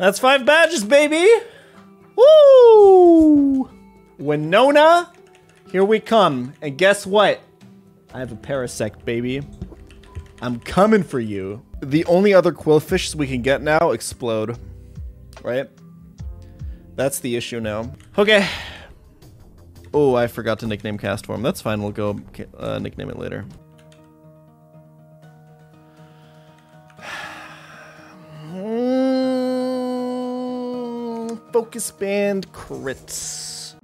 That's five badges, baby! Woo! Winona, here we come. And guess what? I have a parasect, baby. I'm coming for you. The only other Qwilfish we can get now explode. Right? That's the issue now. Okay. Oh, I forgot to nickname Castform. That's fine. We'll go uh, nickname it later. Focus band crits.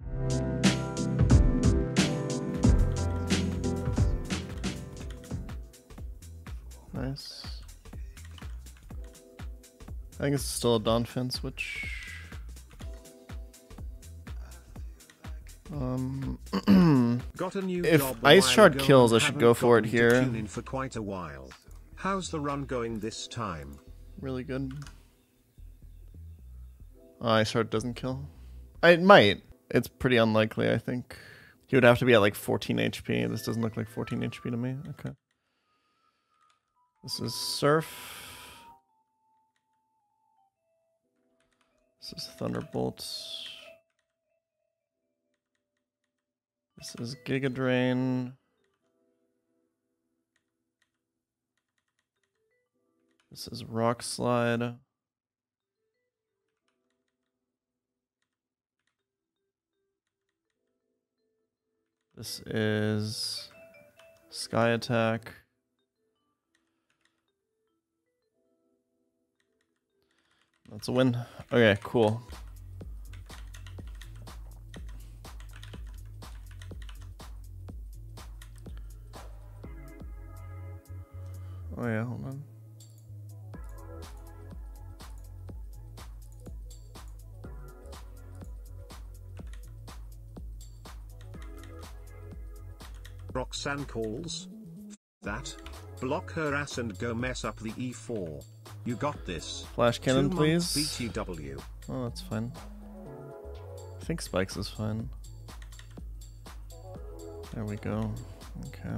Nice. I think it's still a Donphan switch. Um, Got a new if Ice Shard kills, I should go for it here. for quite a while. How's the run going this time? really good. Ice Shard doesn't kill. It might. It's pretty unlikely, I think. He would have to be at like 14 HP. This doesn't look like 14 HP to me. Okay. This is Surf. This is Thunderbolt. This is Giga Drain. This is Rock Slide. This is Sky Attack. That's a win. Okay, cool. Oh yeah, hold on. Roxanne calls. That. Block her ass and go mess up the E4. You got this. Flash cannon, Two please. BTW. Oh, that's fine. I think spikes is fine. There we go. Okay.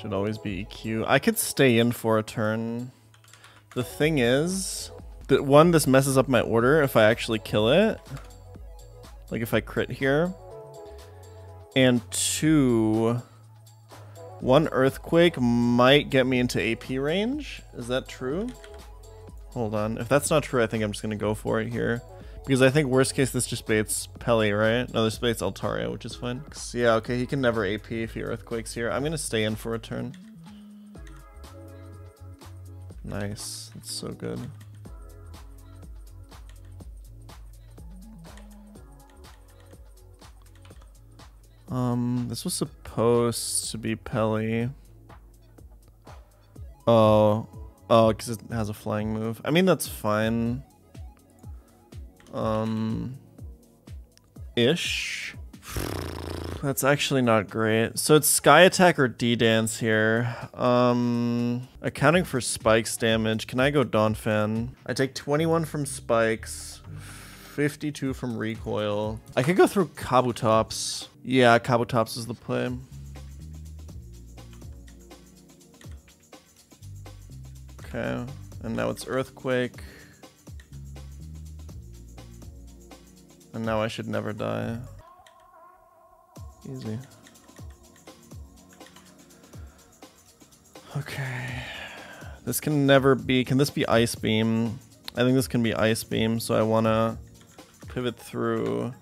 Should always be EQ. I could stay in for a turn. The thing is that one, this messes up my order if I actually kill it. Like if I crit here. And two, one earthquake might get me into AP range. Is that true? Hold on. If that's not true, I think I'm just going to go for it here. Because I think worst case this just baits Pele, right? No, this baits Altaria, which is fine. Yeah, okay, he can never AP if he Earthquakes here. I'm going to stay in for a turn. Nice. That's so good. Um, this was supposed to be Pele. Oh, oh, because it has a flying move. I mean, that's fine. Um, ish. That's actually not great. So it's Sky Attack or D Dance here. Um, accounting for Spikes damage, can I go Donphan? I take 21 from Spikes, 52 from Recoil. I could go through Kabutops. Yeah, Kabutops is the play. Okay, and now it's Earthquake. And now I should never die. Easy. Okay. This can never be... Can this be Ice Beam? I think this can be Ice Beam, so I want to pivot through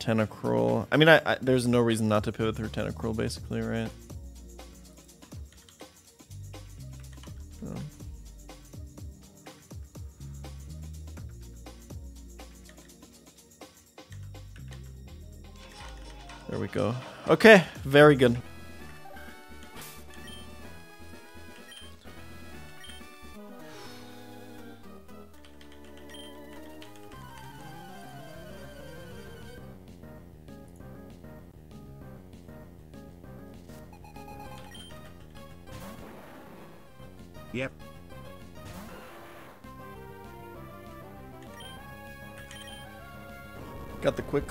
Tentacruel. I mean, I, I, there's no reason not to pivot through Tentacruel, basically, right? So. There we go. Okay, very good.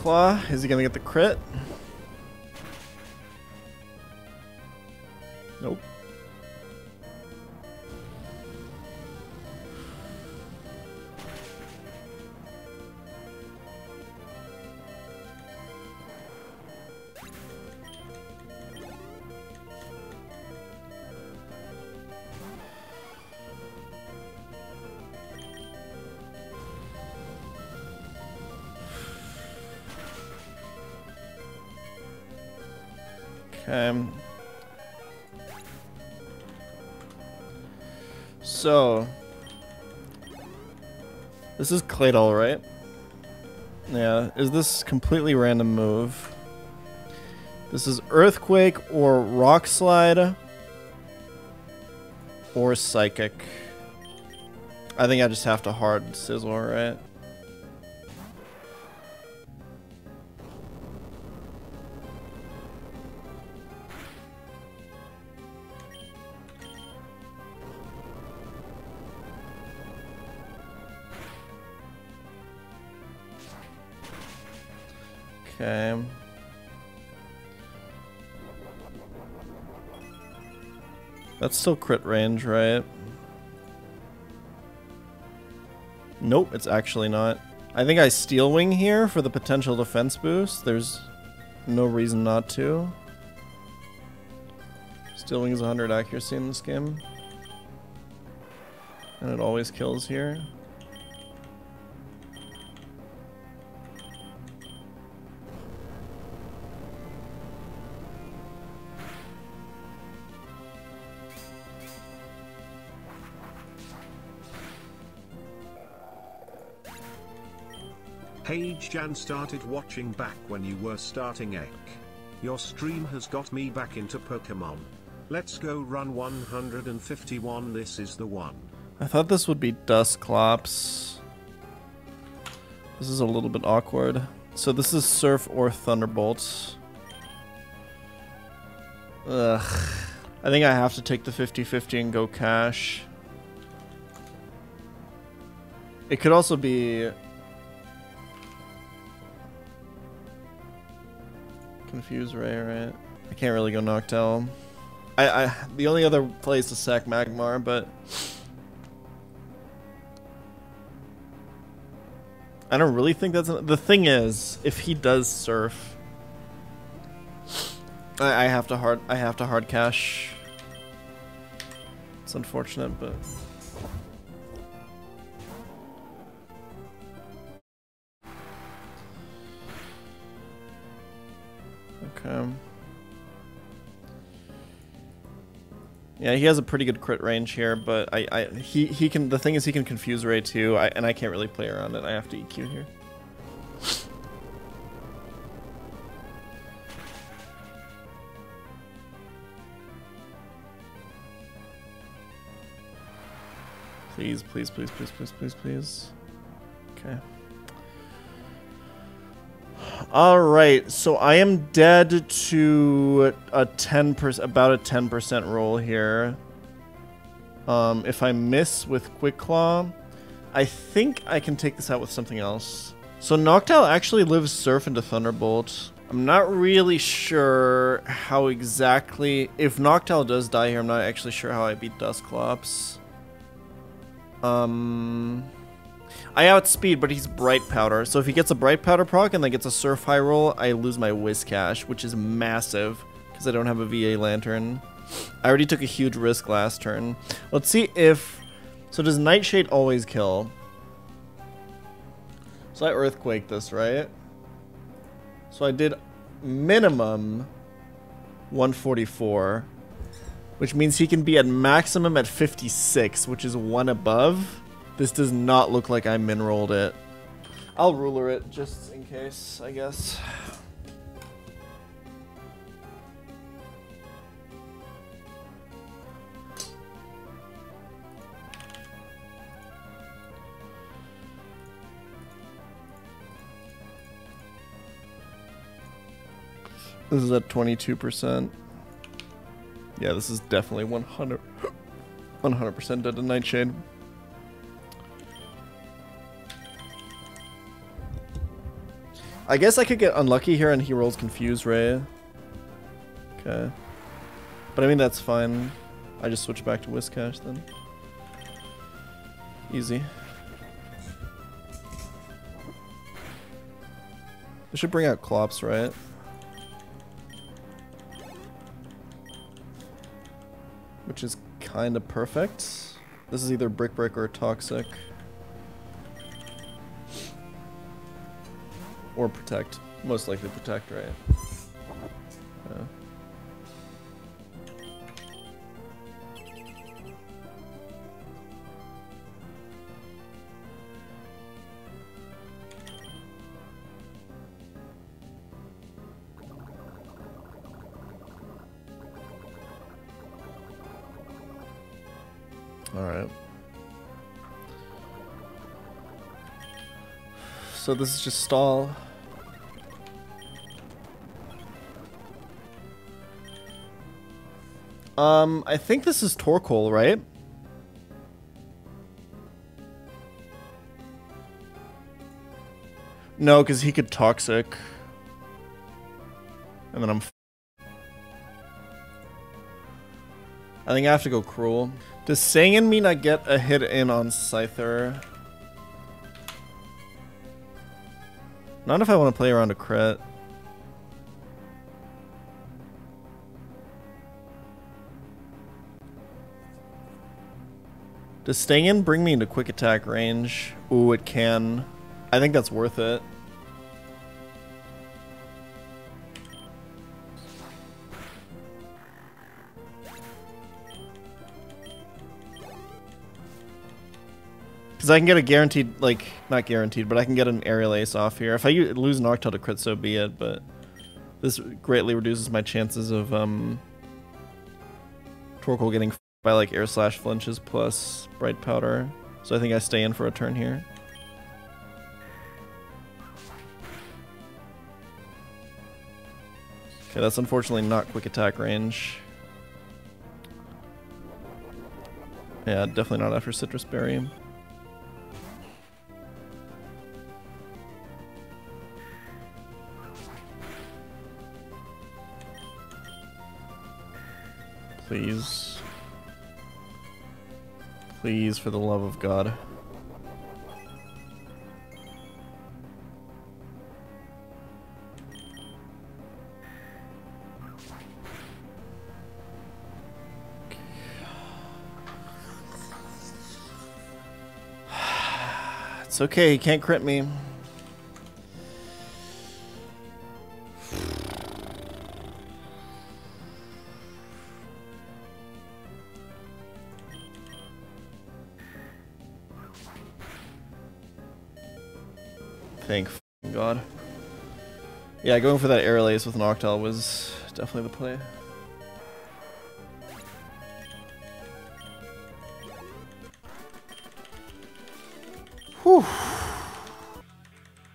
Claw. Is he gonna get the crit? Okay. So, this is Claydol, right? Yeah, is this completely random move? This is Earthquake or Rock Slide or Psychic. I think I just have to hard Sizzle, right? Still crit range, right? Nope, it's actually not. I think I Steel Wing here for the potential defense boost. There's no reason not to. Steel Wing is 100 accuracy in this game. And it always kills here. Page Jan started watching back when you were starting Ek. Your stream has got me back into Pokemon. Let's go run 151 this is the one. I thought this would be Dusclops. This is a little bit awkward. So this is Surf or Thunderbolt. Ugh. I think I have to take the 50-50 and go cash. It could also be... Confuse Ray, right? I can't really go Noctowl. I, I, the only other place is to sack Magmar, but... I don't really think that's... An, the thing is, if he does Surf... I, I have to hard I have to hard cash. It's unfortunate, but Yeah, he has a pretty good crit range here, but I, I he he can the thing is he can confuse Ray too, I, and I can't really play around it. I have to EQ here. Please, please, please, please, please, please, please. Okay. All right, so I am dead to a 10%, about a 10% roll here. Um, if I miss with Quick Claw, I think I can take this out with something else. So Noctowl actually lives Surf into Thunderbolt. I'm not really sure how exactly... If Noctowl does die here, I'm not actually sure how I beat Dusclops. Um... I outspeed, but he's Bright Powder. So if he gets a Bright Powder proc and then gets a Surf High Roll, I lose my Whiscash, which is massive because I don't have a VA Lanturn. I already took a huge risk last turn. Let's see if... So does Nightshade always kill? So I Earthquake this, right? So I did minimum 144, which means he can be at maximum at 56, which is one above. This does not look like I min-rolled it. I'll ruler it just in case, I guess. This is at 22%. Yeah, this is definitely 100 100% dead to Nightshade. I guess I could get unlucky here and he rolls Confuse Ray. Okay. But I mean, that's fine. I just switch back to Whiscash then. Easy. We should bring out Clops, right? Which is kind of perfect. This is either Brick Break or Toxic. Or protect. Most likely protect, right? All right. So this is just stall. Um, I think this is Torkoal, right? No, because he could Toxic. And then I'm... I think I have to go Cruel. Does Saiyan mean I get a hit in on Scyther? Not if I want to play around a crit. Does staying in bring me into quick attack range? Ooh, it can. I think that's worth it. Because I can get a guaranteed, like, not guaranteed, but I can get an aerial ace off here. If I lose Noctowl to crit, so be it, but this greatly reduces my chances of um, Torkoal getting by, like, air slash flinches plus bright powder. So I think I stay in for a turn here. Okay, that's unfortunately not quick attack range. Yeah, definitely not after Citrus Berry. Please. Please, for the love of God. It's okay, he can't crit me. Yeah, going for that air lace with an Noctowl was definitely the play. Whew.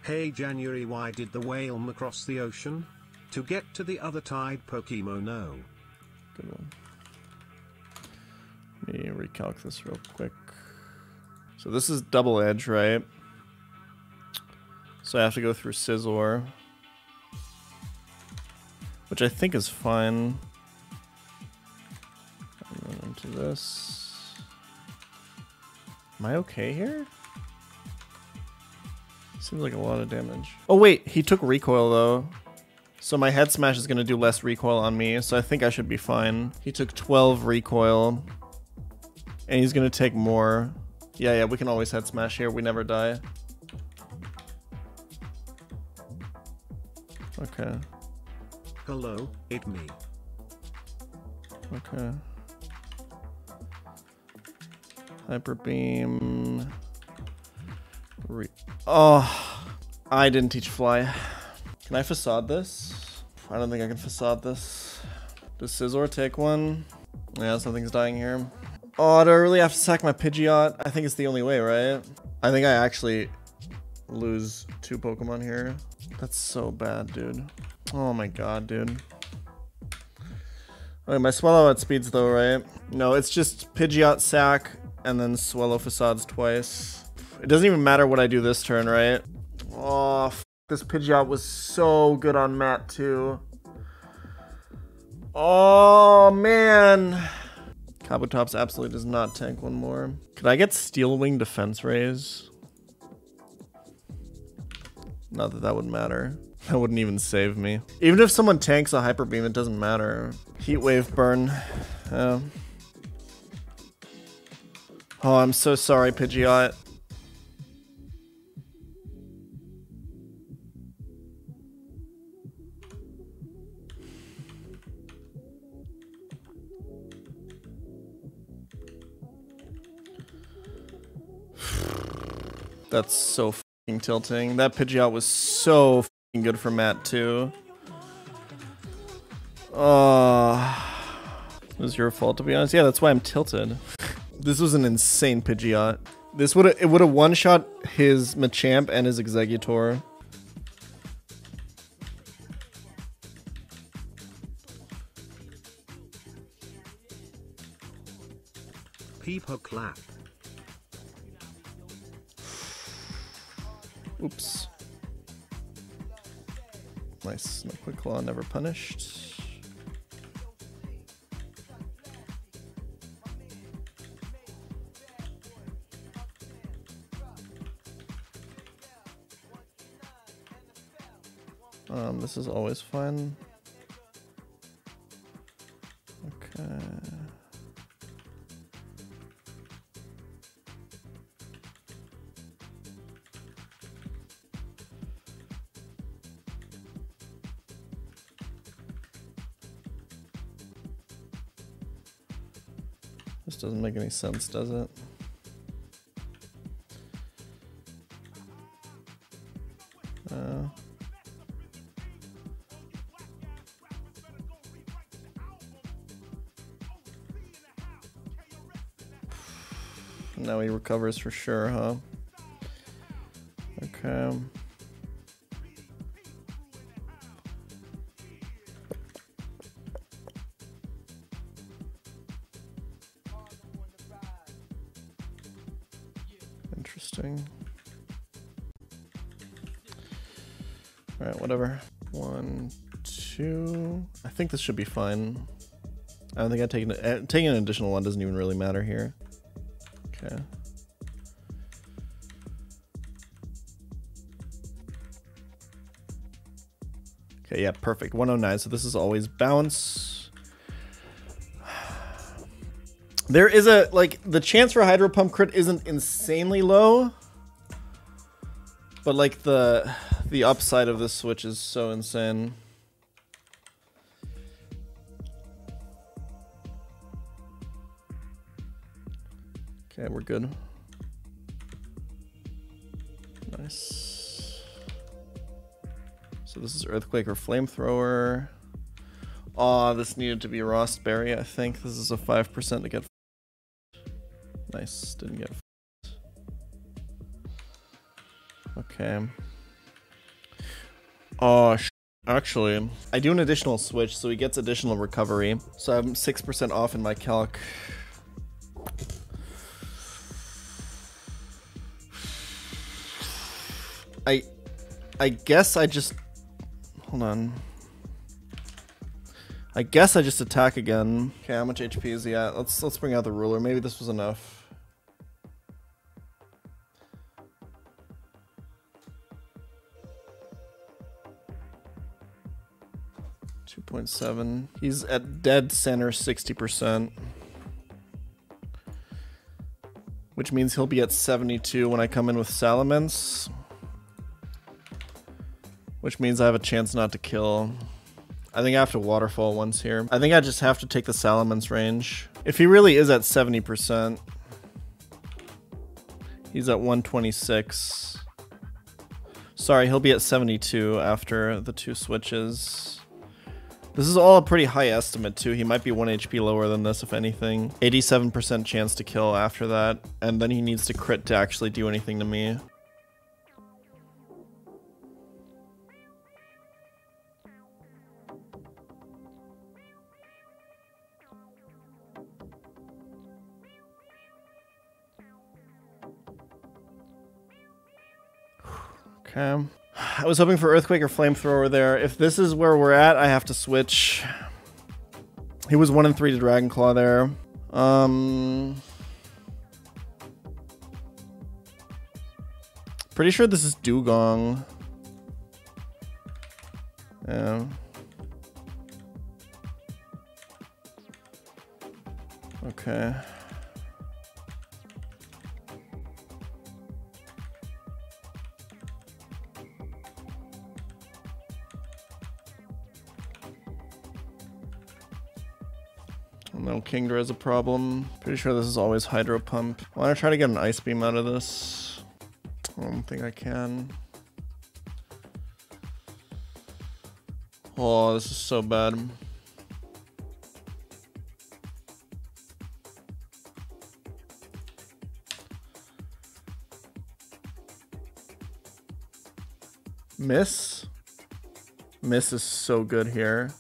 Hey January why did the whale across the ocean? To get to the other tide Pokemon no. Good one. Let me recalc this real quick. So this is double edge, right? So I have to go through Scizor. Which I think is fine. Into this. Am I okay here? Seems like a lot of damage. Oh wait, he took recoil though. So my head smash is to do less recoil on me, so I think I should be fine. He took 12 recoil. And he's to take more. Yeah, yeah, we can always head smash here. We never die. Okay. Hello, it me. Okay. Hyper beam. Re oh, I didn't teach fly. Can I facade this? I don't think I can facade this. Does Scizor take one? Yeah, something's dying here. Oh, do I really have to sack my Pidgeot? I think it's the only way, right? I think I actually lose two Pokemon here. That's so bad, dude. Oh my god, dude. Okay, my Swellow outspeeds though, right? No, it's just Pidgeot sack and then Swellow facades twice. It doesn't even matter what I do this turn, right? Oh, this Pidgeot was so good on Matt too. Oh man. Kabutops absolutely does not tank one more. Could I get Steel Wing defense raise? Not that that would matter. That wouldn't even save me. Even if someone tanks a Hyper Beam, it doesn't matter. Heat Wave burn. Oh, oh I'm so sorry, Pidgeot. That's so tilting. That Pidgeot was so good for Matt too. Oh, it was your fault to be honest. Yeah, that's why I'm tilted. This was an insane Pidgeot. This would it would have one shot his Machamp and his Exeggutor. Peeper clap. Oops. Nice. No quick claw, never punished. Um, this is always fun. Sense, does it? Uh, now he recovers for sure, huh? Okay. Think this should be fine. I don't think I taken uh, taking an additional one doesn't even really matter here. Okay. Okay, yeah, perfect. 109. So this is always bounce. There is a like the chance for Hydro Pump crit isn't insanely low. But like the the upside of this switch is so insane. Okay, we're good. Nice. So this is Earthquake or Flamethrower. Aw, this needed to be Rawst Berry, I think. This is a 5% to get. Nice, didn't get. Okay. Oh, actually, I do an additional switch, so he gets additional recovery. So I'm 6% off in my calc. I I guess I just hold on. I guess I just attack again. Okay, how much HP is he at? Let's let's bring out the ruler. Maybe this was enough. Two point seven. He's at dead center sixty percent. Which means he'll be at 72 when I come in with Salamence. Which means I have a chance not to kill. I think I have to waterfall once here. I think I just have to take the Salamence range. If he really is at 70%, he's at 126. Sorry, he'll be at 72 after the two switches. This is all a pretty high estimate too. He might be 1 HP lower than this if anything. 87% chance to kill after that. And then he needs to crit to actually do anything to me. Okay. I was hoping for Earthquake or Flamethrower there. If this is where we're at, I have to switch. He was 1 and 3 to Dragon Claw there. Um... Pretty sure this is Dewgong. Yeah. Okay. Little Kingdra is a problem. Pretty sure this is always Hydro Pump. I want to try to get an Ice Beam out of this. I don't think I can. Oh, this is so bad. Miss? Miss is so good here.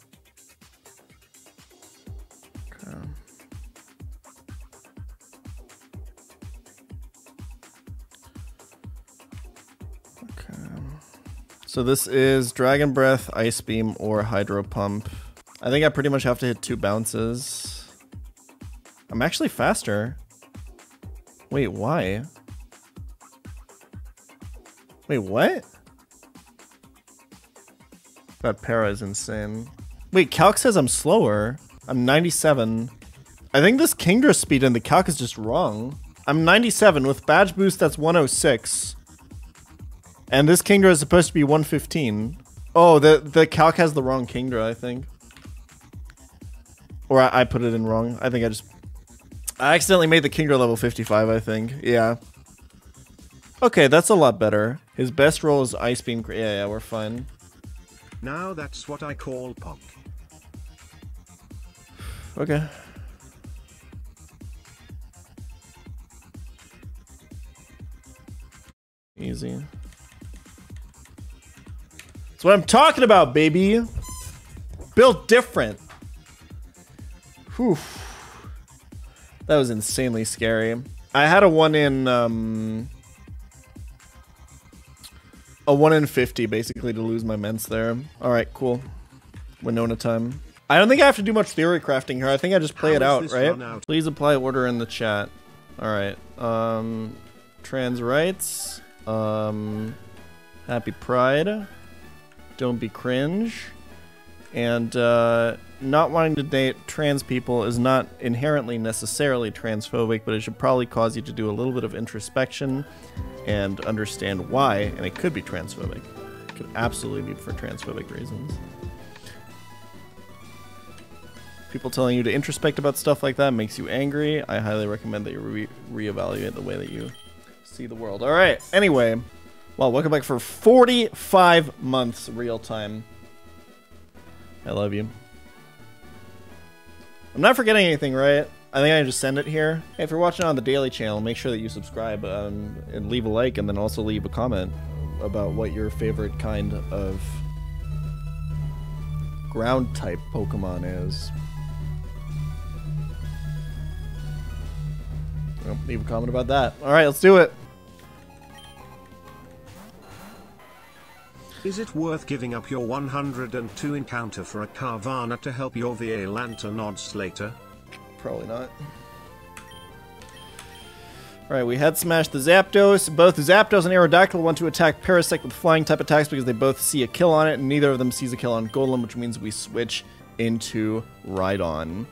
So this is Dragon Breath, Ice Beam, or Hydro Pump. I think I pretty much have to hit two bounces. I'm actually faster. Wait, why? Wait, what? That para is insane. Wait, Calc says I'm slower. I'm 97. I think this Kingdra speed in the Calc is just wrong. I'm 97 with badge boost that's 106. And this Kingdra is supposed to be 115. Oh, the the Calc has the wrong Kingdra, I think. Or I, I put it in wrong. I think I just I accidentally made the Kingdra level 55, I think. Yeah. Okay, that's a lot better. His best roll is Ice Beam. Yeah, yeah, we're fine. Now that's what I call punk. Okay. Easy. That's what I'm talking about, baby. Built different. Whew. That was insanely scary. I had a one in um a one in fifty basically to lose my Mence there. Alright, cool. Winona time. I don't think I have to do much theory crafting here. I think I just play How it out, right? out? Please apply order in the chat. Alright. Um trans rights. Um happy pride. Don't be cringe. And uh not wanting to date trans people is not inherently necessarily transphobic, but it should probably cause you to do a little bit of introspection and understand why, and it could be transphobic. It could absolutely be for transphobic reasons. People telling you to introspect about stuff like that makes you angry. I highly recommend that you re- reevaluate the way that you see the world. All right. Anyway, well, welcome back for 45 months real time. I love you. I'm not forgetting anything, right? I think I just send it here. Hey, if you're watching on the Daily Channel, make sure that you subscribe um, and leave a like, and then also leave a comment about what your favorite kind of ground type Pokemon is. Well, leave a comment about that. All right, let's do it. Is it worth giving up your 102 encounter for a Carvanha to help your VA Lanturn odds later? Probably not. Alright, we head smash the Zapdos. Both Zapdos and Aerodactyl want to attack Parasect with flying type attacks because they both see a kill on it, and neither of them sees a kill on Golem, which means we switch into Rhydon.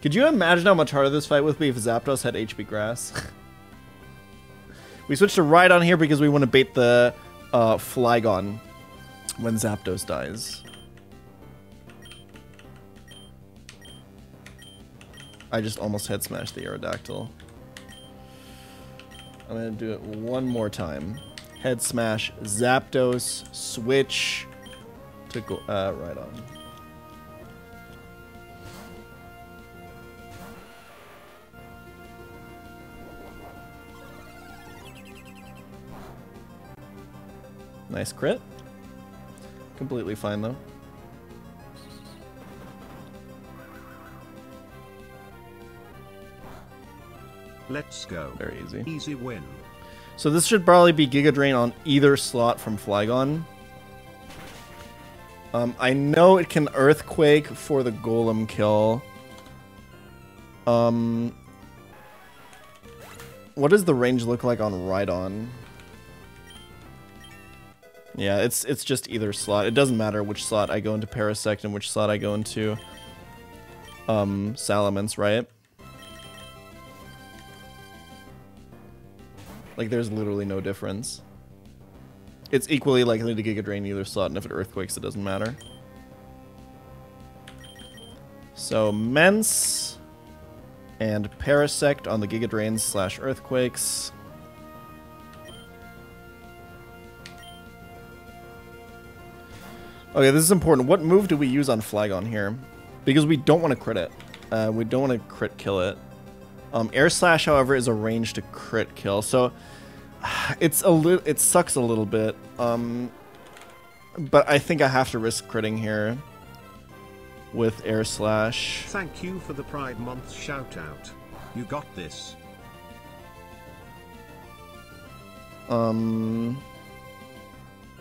Could you imagine how much harder this fight would be if Zapdos had HP Grass? we switch to Rhydon here because we want to bait the uh, Flygon when Zapdos dies. I just almost head smashed the Aerodactyl. I'm gonna do it one more time. Head smash, Zapdos, switch to go uh, Rhydon. Nice crit. Completely fine though. Let's go. Very easy. Easy win. So this should probably be Giga Drain on either slot from Flygon. Um, I know it can Earthquake for the Golem kill. Um, what does the range look like on Rhydon? Yeah, it's it's just either slot. It doesn't matter which slot I go into Parasect and which slot I go into um, Salamence, right? Like, there's literally no difference. It's equally likely to Giga Drain either slot, and if it Earthquakes, it doesn't matter. So, Mence and Parasect on the Giga Drains slash Earthquakes. Okay, this is important. What move do we use on Flygon here? Because we don't want to crit it. Uh, we don't want to crit kill it. Um, Air Slash, however, is a range to crit kill, so it's a little. It sucks a little bit. Um, but I think I have to risk critting here with air slash. Thank you for the Pride Month shout out. You got this. Um,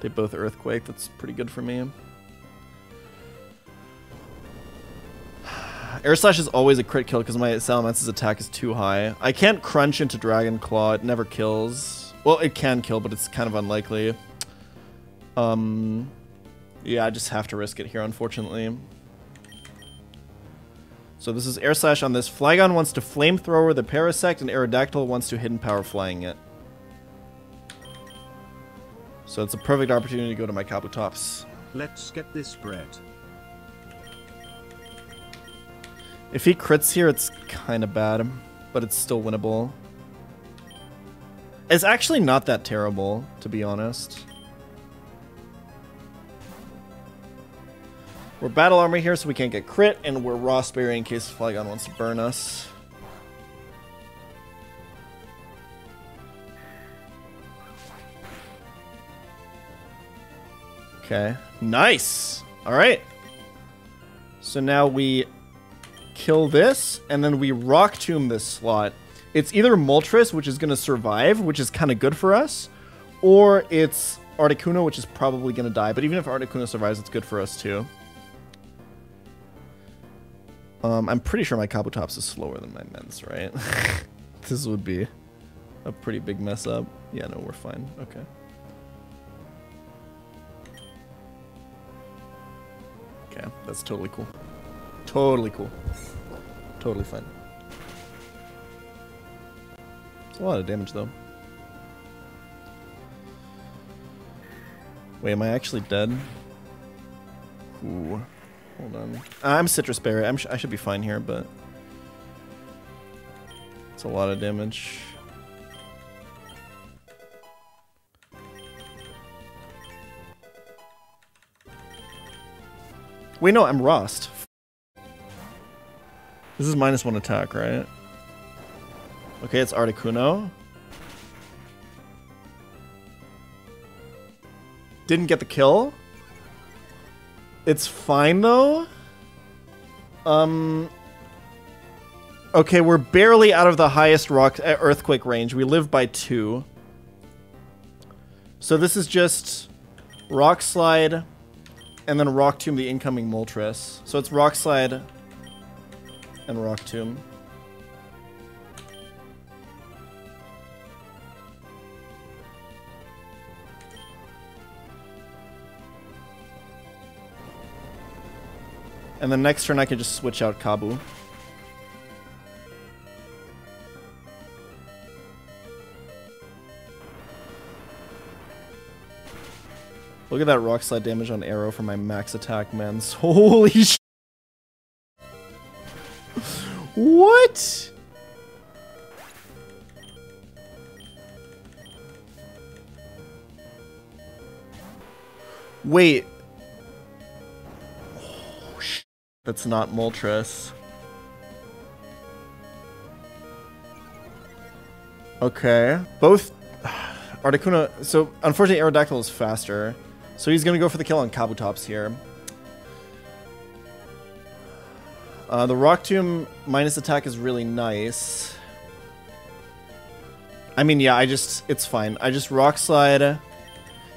they both earthquake. That's pretty good for me. Air Slash is always a crit kill because my Salamence's attack is too high. I can't crunch into Dragon Claw. It never kills. Well, it can kill, but it's kind of unlikely. Um, yeah, I just have to risk it here, unfortunately. So this is Air Slash on this. Flygon wants to Flamethrower the Parasect, and Aerodactyl wants to Hidden Power Flying it. So it's a perfect opportunity to go to my Kabutops. Let's get this bread. If he crits here, it's kind of bad, but it's still winnable. It's actually not that terrible, to be honest. We're Battle Armor here, so we can't get crit, and we're Rawst Berry in case Flygon wants to burn us. Okay. Nice! Alright. So now we kill this, and then we Rock Tomb this slot. It's either Moltres, which is going to survive, which is kind of good for us, or it's Articuno, which is probably going to die. But even if Articuno survives, it's good for us too. Um, I'm pretty sure my Kabutops is slower than my Mence, right? this would be a pretty big mess up. Yeah, no, we're fine. Okay. Okay, that's totally cool. Totally cool. Totally fine. It's a lot of damage, though. Wait, am I actually dead? Ooh. Hold on. I'm Citrus Berry. I'm sh I should be fine here, but... It's a lot of damage. Wait, no, I'm Rawst. This is minus one attack, right? Okay, it's Articuno. Didn't get the kill. It's fine, though. Um... Okay, we're barely out of the highest rock uh, earthquake range. We live by two. So this is just Rock Slide and then Rock Tomb the incoming Moltres. So it's Rock Slide and Rock Tomb. And then next turn I can just switch out Kabu. Look at that rock slide damage on arrow for my max attack, man. Holy sh What? Wait. Oh, That's not Moltres. Okay. Both Articuno. So, unfortunately, Aerodactyl is faster. So he's going to go for the kill on Kabutops here. Uh, the Rock Tomb minus attack is really nice. I mean, yeah, I just... It's fine. I just Rock Slide.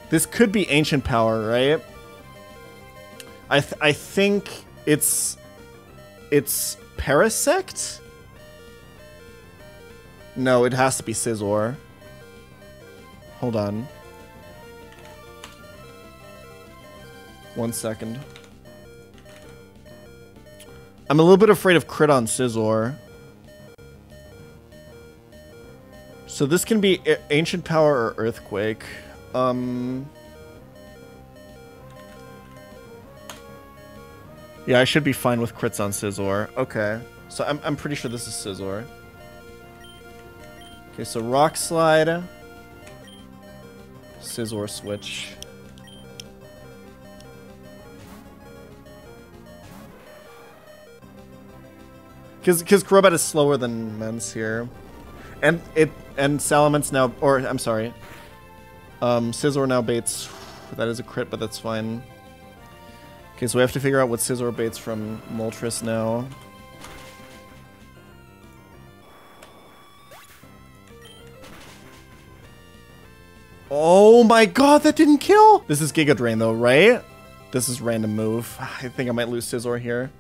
This could be Ancient Power, right? I, th I think it's... It's Parasect? No, it has to be Scizor. Hold on. One second. I'm a little bit afraid of crit on Scizor. So this can be Ancient Power or Earthquake. Um... Yeah, I should be fine with crits on Scizor. Okay. So I'm, I'm pretty sure this is Scizor. Okay, so Rock Slide. Scizor switch. Because because Crobat is slower than Mence here, and it and Salamence now, or I'm sorry, um, Scizor now baits That is a crit, but that's fine. Okay, so we have to figure out what Scizor baits from Moltres now. Oh my god, that didn't kill! This is Giga Drain though, right? This is random move. I think I might lose Scizor here.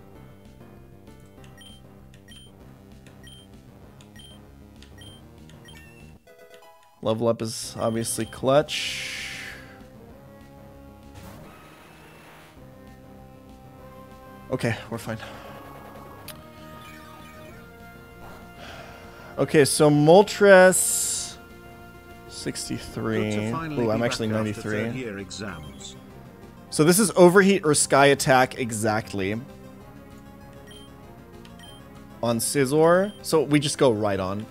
Level up is obviously clutch. Okay, we're fine. Okay, so Moltres 63. Ooh, I'm actually 93. So this is overheat or sky attack exactly. On Scizor. So we just go right on.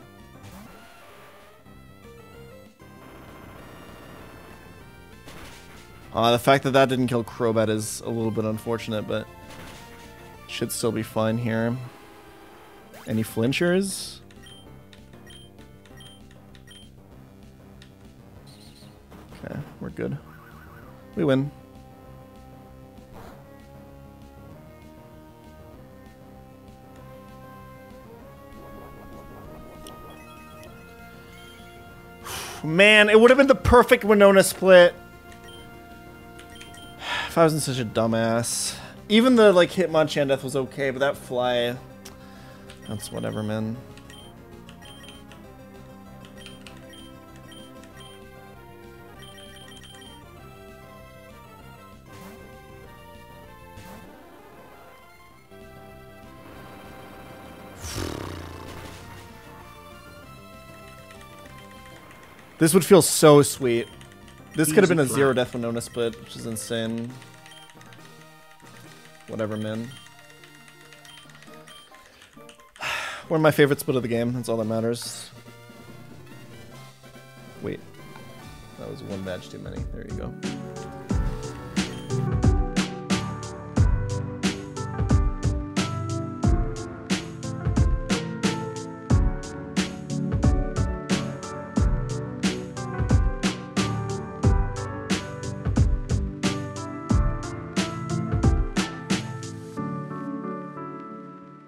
Uh, the fact that that didn't kill Crobat is a little bit unfortunate, but should still be fine here. Any flinchers? Okay, we're good. We win. Man, it would have been the perfect Winona split. If I wasn't such a dumbass. Even the, like, Hitmonchan death was okay, but that fly... That's whatever, man. This would feel so sweet. This could have been a zero death Winona split, which is insane. Whatever, man. One of my favorite split of the game. That's all that matters. Wait. That was one badge too many. There you go.